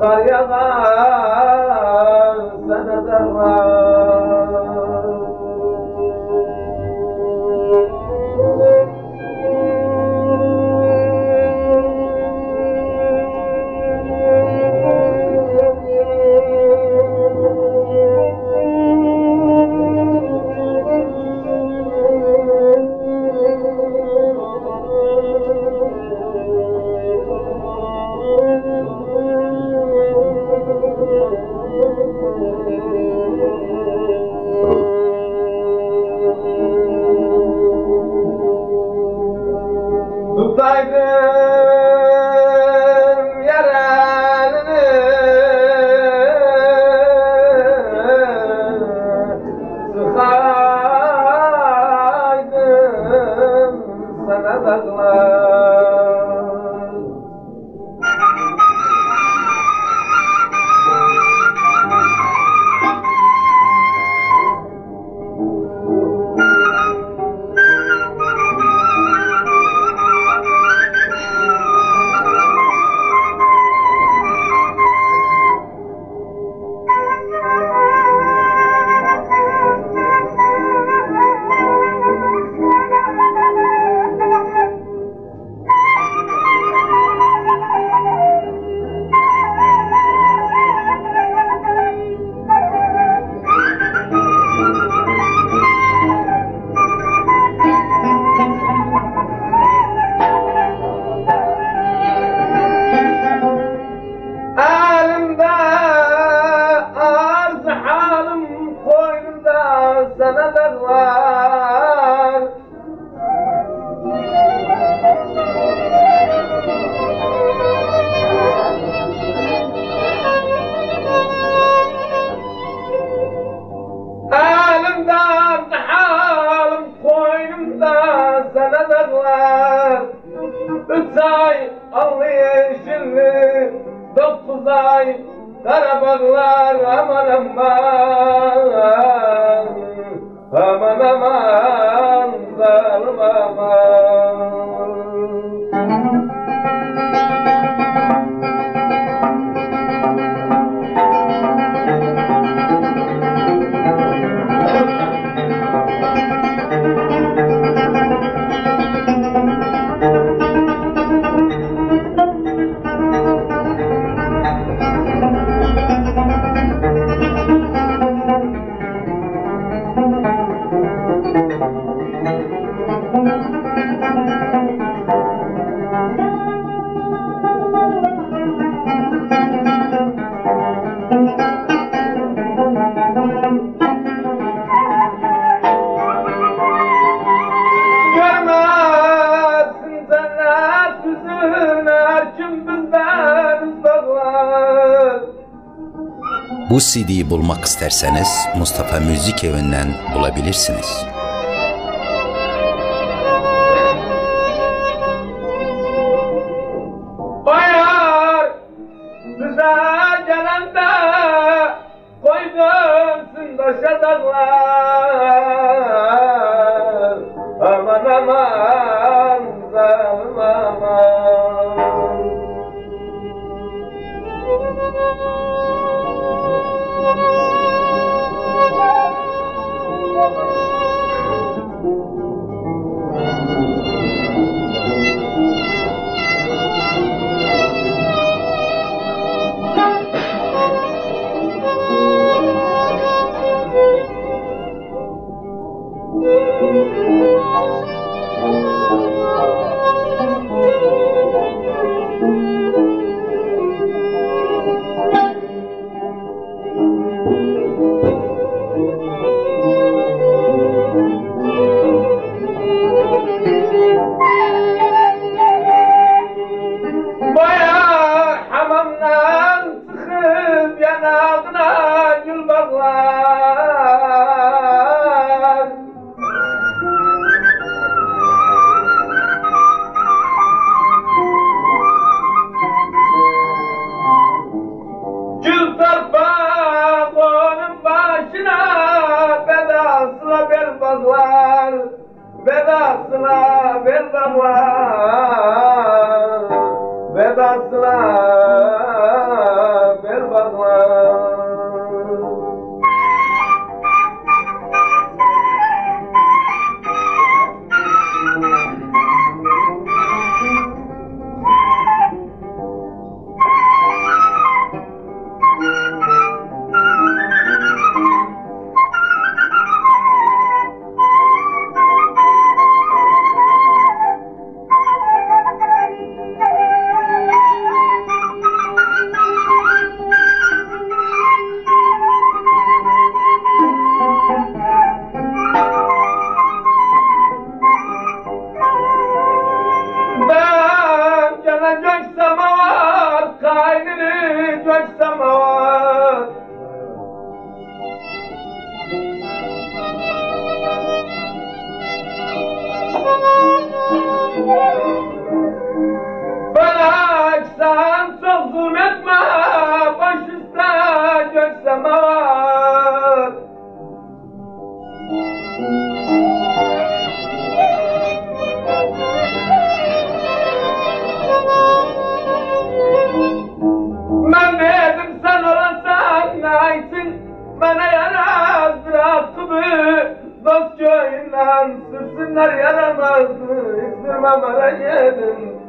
Tutaydım das. Elimde arz halim koynumda sana dağlar Üç ay allı yeşilli Dokuz ay kara bağlar Aman aman Aman aman Zalim Bu CD'yi bulmak isterseniz Mustafa Müzik Evi'nden bulabilirsiniz. Bayar bize gelende koydumsun taşa dağlar Aman aman köyünden sürsünler yaramazdı İstirme bana yedim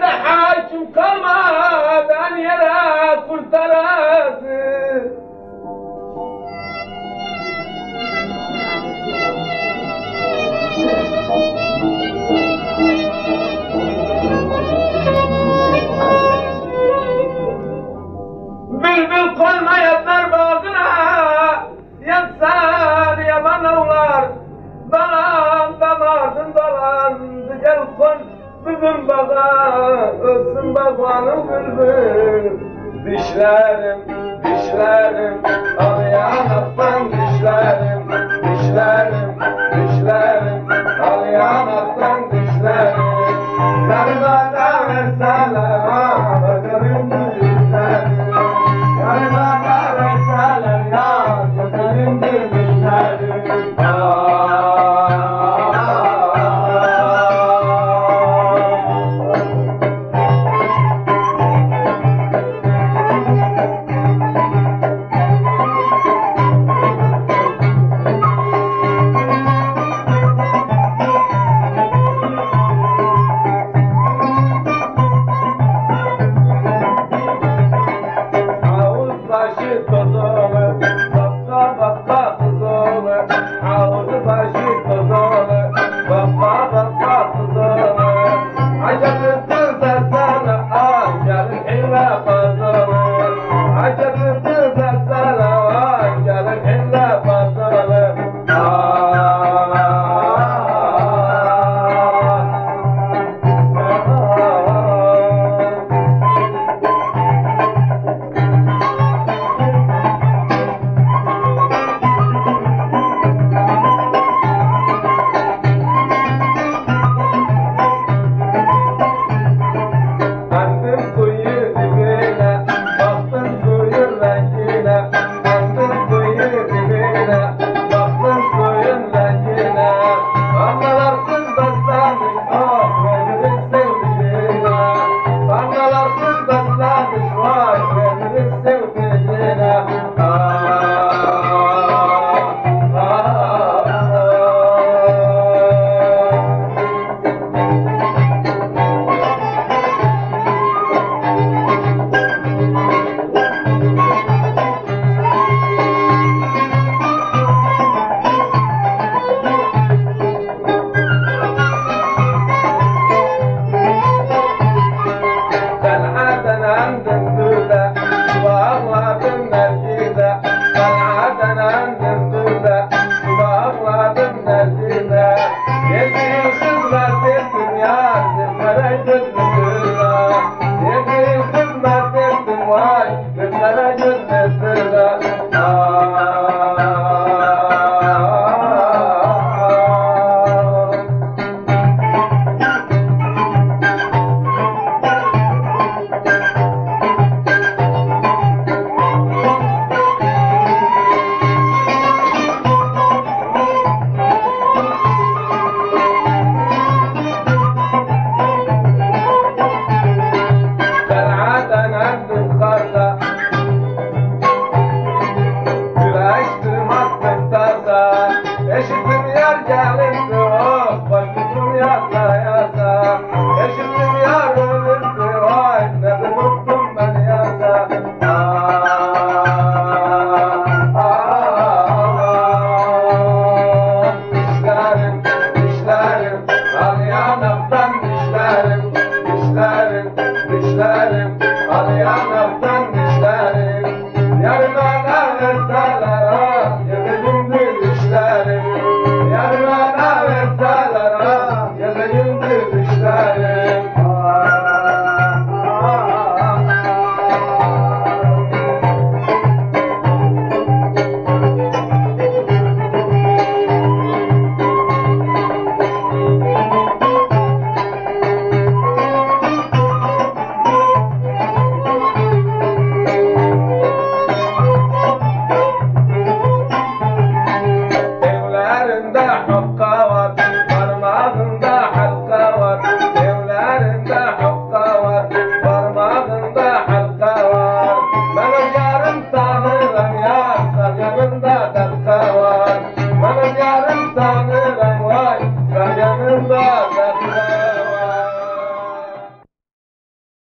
نحاج كرمات أن يرى كل تراس بالبل قل ما يبقى bizim bağa Ölsün babanın bülbül Dişlerim, dişlerim Al yanaktan dişlerim. Dişlerim, dişlerim Al down.